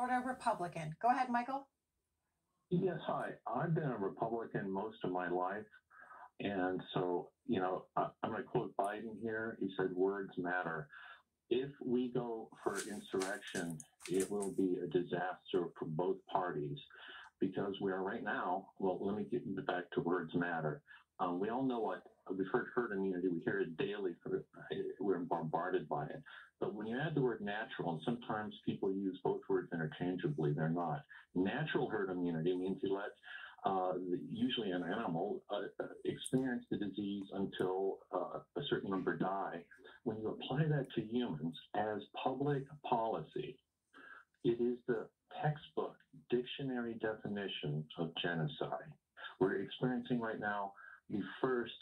Florida Republican. Go ahead, Michael. Yes, hi. I've been a Republican most of my life. And so, you know, I, I'm going to quote Biden here. He said, words matter. If we go for insurrection, it will be a disaster for both parties because we are right now, well, let me get back to words matter. Um, we all know what we've heard herd immunity. We hear it daily. For, we're bombarded by it. When you add the word natural, and sometimes people use both words interchangeably, they're not. Natural herd immunity means you let uh, usually an animal uh, experience the disease until uh, a certain number die. When you apply that to humans as public policy, it is the textbook dictionary definition of genocide. We're experiencing right now the first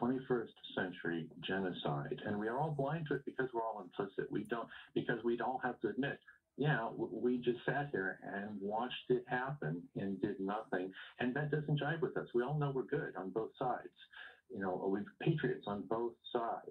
21st century genocide. And we are all blind to it because we're all implicit. We don't, because we'd all have to admit, yeah, we just sat here and watched it happen and did nothing. And that doesn't jive with us. We all know we're good on both sides. You know, we've patriots on both sides.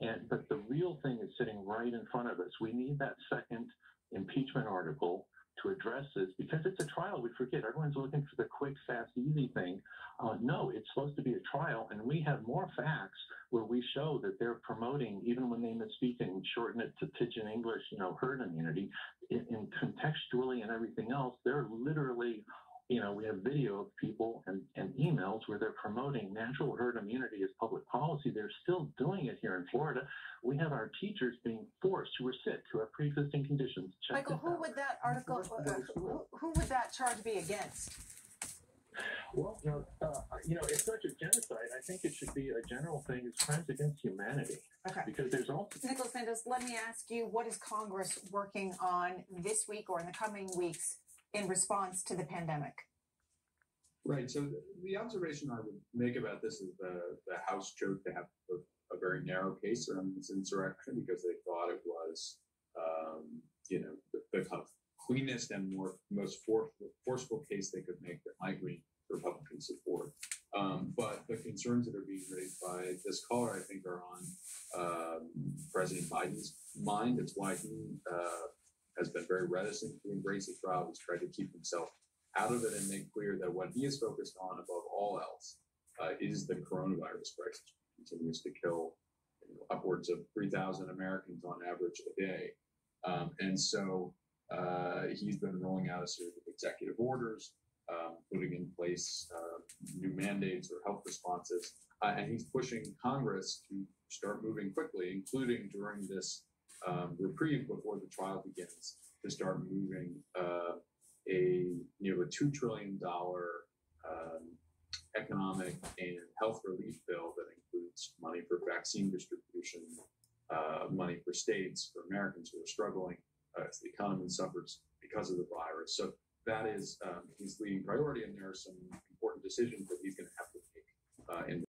And but the real thing is sitting right in front of us. We need that second impeachment article to address this because it's a trial. We forget everyone's looking for the quick, fast, easy thing. Uh, no, it's supposed to be a trial, and we have more facts where we show that they're promoting, even when they misspeak and shorten it to pidgin English, you know, herd immunity, in, in contextually and everything else, they're literally you know, we have video of people and emails where they're promoting natural herd immunity as public policy. They're still doing it here in Florida. We have our teachers being forced who are sick, who have pre-existing conditions. Check Michael, who out. would that article, uh, who, who, would that charge be against? Well, you know, uh, you know, it's such a genocide. I think it should be a general thing. It's crimes against humanity. Okay. Because there's also Nicholas Fandos. Let me ask you: What is Congress working on this week or in the coming weeks in response to the pandemic. Right. So the observation I would make about this is the, the House chose to have a, a very narrow case around this insurrection because they thought it was, um, you know, the, the, cleanest and more most for, forceful case they could make that might win Republican support. Um, but the concerns that are being raised by this caller, I think, are on um, President Biden's mind. It's why he uh, has been very reticent to embrace the trial. He's tried to keep himself out of it and make clear that what he is focused on above all else uh, is the coronavirus crisis, continues to kill you know, upwards of 3,000 Americans on average a day. Um, and so uh, he's been rolling out a series of executive orders, um, putting in place uh, new mandates or health responses. Uh, and he's pushing Congress to start moving quickly, including during this um, reprieve before the trial begins to start moving uh, a a two trillion dollar um, economic and health relief bill that includes money for vaccine distribution, uh, money for states for Americans who are struggling uh, as the economy suffers because of the virus. So that is um, his leading priority, and there are some important decisions that he's going to have to make uh, in